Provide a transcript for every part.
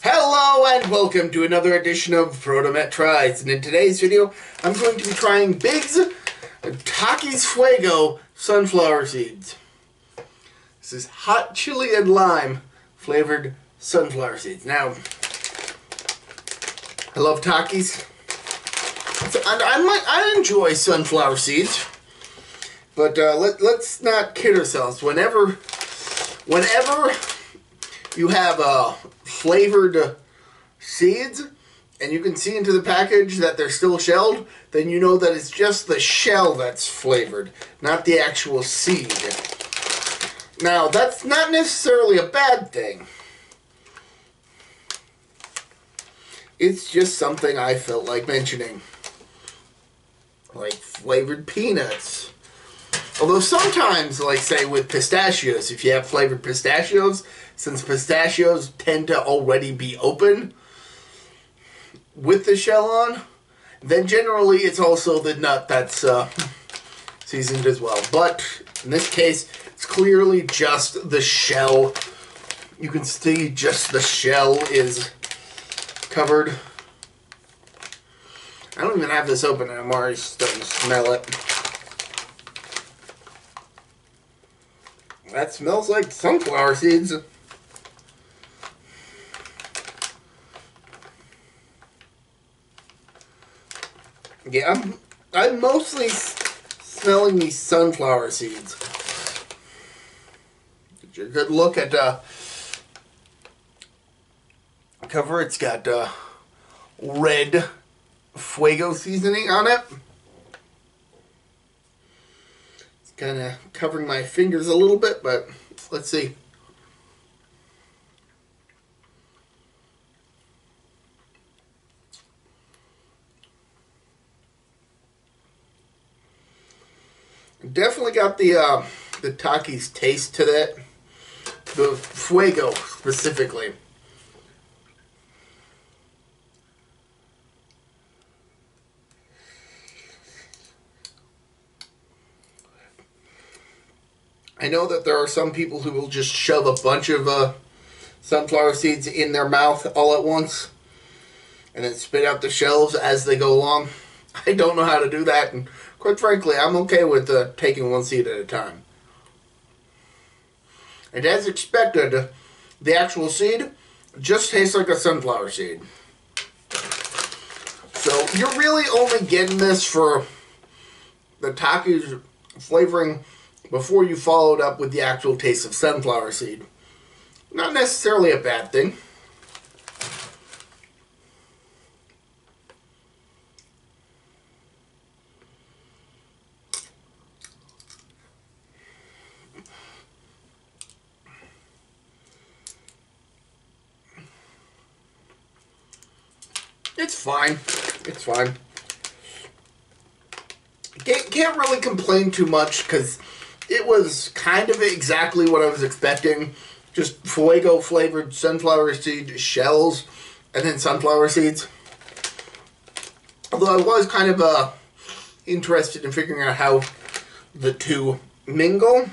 Hello and welcome to another edition of Protomet Tries. And in today's video, I'm going to be trying Bigs Takis Fuego sunflower seeds. This is hot chili and lime flavored sunflower seeds. Now, I love Takis. I, I, might, I enjoy sunflower seeds. But uh, let, let's not kid ourselves. Whenever, whenever you have uh, flavored seeds and you can see into the package that they're still shelled, then you know that it's just the shell that's flavored, not the actual seed. Now, that's not necessarily a bad thing. It's just something I felt like mentioning. Like flavored peanuts. Although sometimes, like say with pistachios, if you have flavored pistachios, since pistachios tend to already be open with the shell on, then generally it's also the nut that's uh, seasoned as well. But in this case, it's clearly just the shell. You can see just the shell is covered. I don't even have this open and I'm already starting to smell it. That smells like sunflower seeds. Yeah, I'm, I'm mostly smelling these sunflower seeds. Get a good look at uh, cover. It's got uh, red fuego seasoning on it. It's kind of covering my fingers a little bit, but let's see. Definitely got the uh, the Takis taste to that. The Fuego specifically. I know that there are some people who will just shove a bunch of uh, sunflower seeds in their mouth all at once and then spit out the shells as they go along. I don't know how to do that, and quite frankly, I'm okay with uh, taking one seed at a time. And as expected, the actual seed just tastes like a sunflower seed. So you're really only getting this for the Takis flavoring before you followed up with the actual taste of sunflower seed. Not necessarily a bad thing. It's fine. It's fine. Can't, can't really complain too much because it was kind of exactly what I was expecting. Just fuego flavored sunflower seed shells and then sunflower seeds. Although I was kind of uh, interested in figuring out how the two mingle.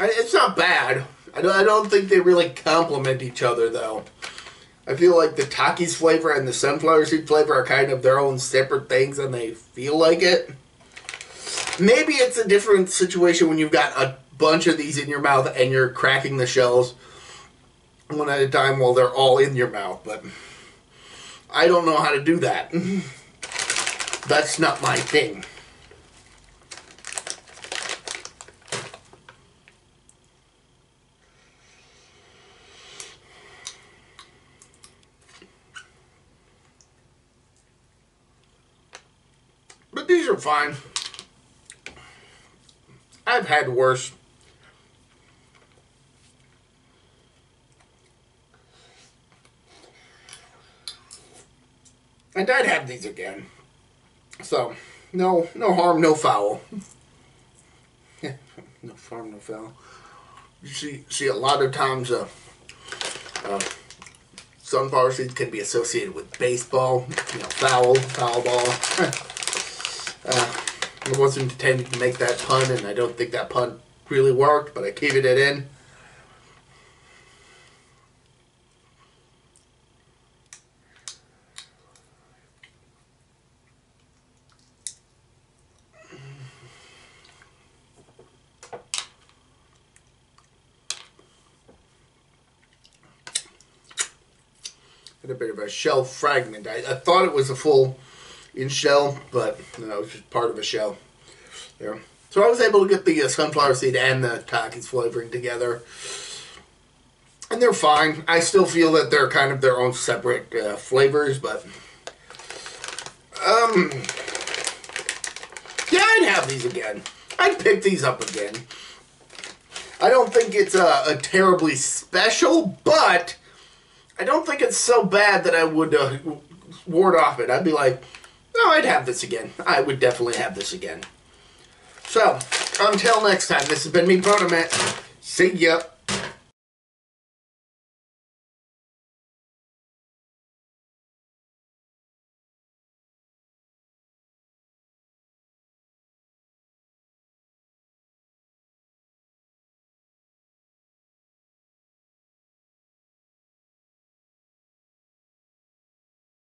I, it's not bad. I don't, I don't think they really complement each other though. I feel like the Takis flavor and the sunflower seed flavor are kind of their own separate things and they feel like it. Maybe it's a different situation when you've got a bunch of these in your mouth and you're cracking the shells one at a time while they're all in your mouth, but I don't know how to do that. That's not my thing. But these are fine. I've had worse. And I'd have these again. So, no, no harm, no foul. no harm, no foul. You see, see a lot of times, uh, uh, sunflower seeds can be associated with baseball, you know, foul, foul ball. uh, I wasn't intending to make that pun, and I don't think that pun really worked, but I caved it in. a bit of a shell fragment. I, I, thought it was a full in shell, but it was just part of a shell. There. So I was able to get the uh, sunflower seed and the Takis flavoring together. And they're fine. I still feel that they're kind of their own separate uh, flavors, but um, yeah, I'd have these again. I'd pick these up again. I don't think it's a, a terribly special, but I don't think it's so bad that I would uh, ward off it. I'd be like, no, I'd have this again. I would definitely have this again. So, until next time, this has been me, Protomet. See ya.